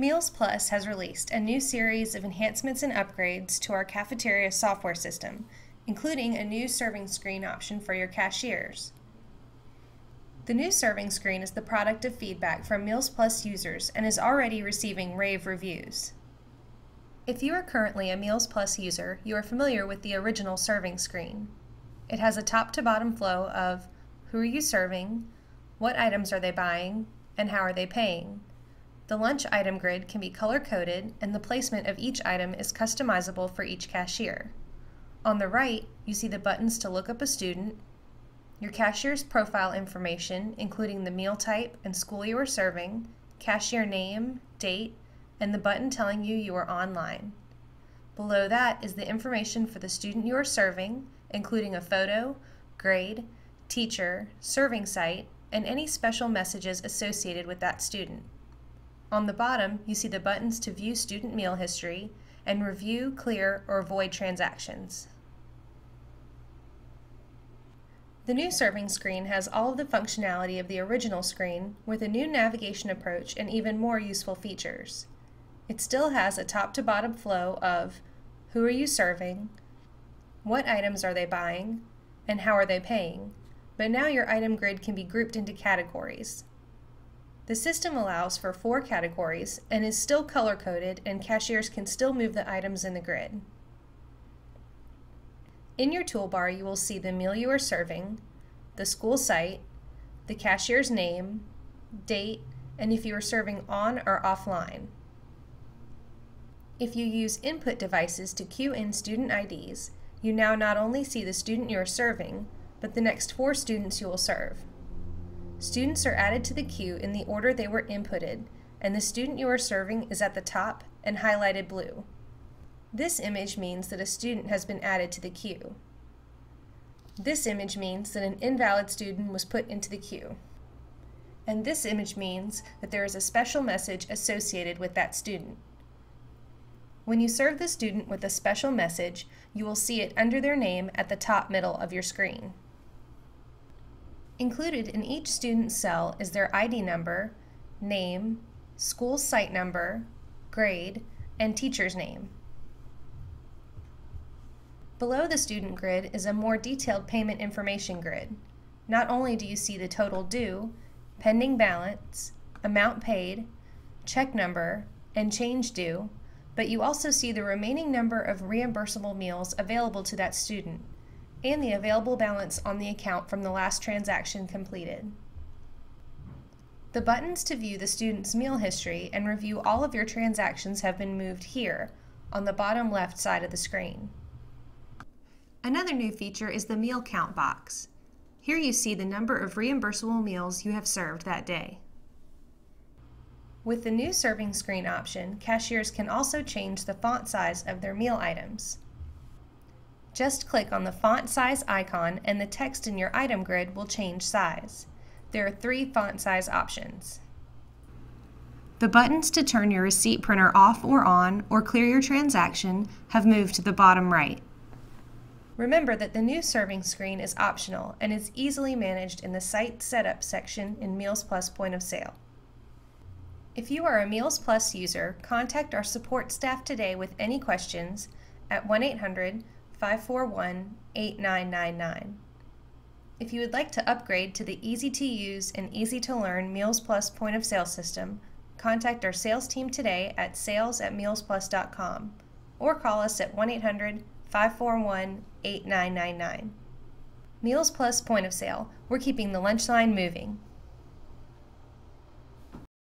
Meals Plus has released a new series of enhancements and upgrades to our cafeteria software system, including a new serving screen option for your cashiers. The new serving screen is the product of feedback from Meals Plus users and is already receiving rave reviews. If you are currently a Meals Plus user, you are familiar with the original serving screen. It has a top to bottom flow of who are you serving, what items are they buying, and how are they paying. The lunch item grid can be color coded, and the placement of each item is customizable for each cashier. On the right, you see the buttons to look up a student, your cashier's profile information, including the meal type and school you are serving, cashier name, date, and the button telling you you are online. Below that is the information for the student you are serving, including a photo, grade, teacher, serving site, and any special messages associated with that student. On the bottom, you see the buttons to view student meal history and review, clear, or void transactions. The new serving screen has all of the functionality of the original screen with a new navigation approach and even more useful features. It still has a top to bottom flow of who are you serving, what items are they buying, and how are they paying, but now your item grid can be grouped into categories. The system allows for four categories and is still color coded and cashiers can still move the items in the grid. In your toolbar, you will see the meal you are serving, the school site, the cashier's name, date, and if you are serving on or offline. If you use input devices to queue in student IDs, you now not only see the student you are serving, but the next four students you will serve. Students are added to the queue in the order they were inputted, and the student you are serving is at the top and highlighted blue. This image means that a student has been added to the queue. This image means that an invalid student was put into the queue. And this image means that there is a special message associated with that student. When you serve the student with a special message, you will see it under their name at the top middle of your screen. Included in each student cell is their ID number, name, school site number, grade, and teacher's name. Below the student grid is a more detailed payment information grid. Not only do you see the total due, pending balance, amount paid, check number, and change due, but you also see the remaining number of reimbursable meals available to that student, and the available balance on the account from the last transaction completed. The buttons to view the student's meal history and review all of your transactions have been moved here, on the bottom left side of the screen. Another new feature is the meal count box. Here you see the number of reimbursable meals you have served that day. With the new serving screen option, cashiers can also change the font size of their meal items. Just click on the font size icon and the text in your item grid will change size. There are three font size options. The buttons to turn your receipt printer off or on or clear your transaction have moved to the bottom right. Remember that the new serving screen is optional and is easily managed in the Site Setup section in Meals Plus Point of Sale. If you are a Meals Plus user, contact our support staff today with any questions at 1 800 541 8999. If you would like to upgrade to the easy to use and easy to learn Meals Plus point of sale system, contact our sales team today at sales at mealsplus.com or call us at 1 800 541 8999. Meals Plus point of sale, we're keeping the lunch line moving.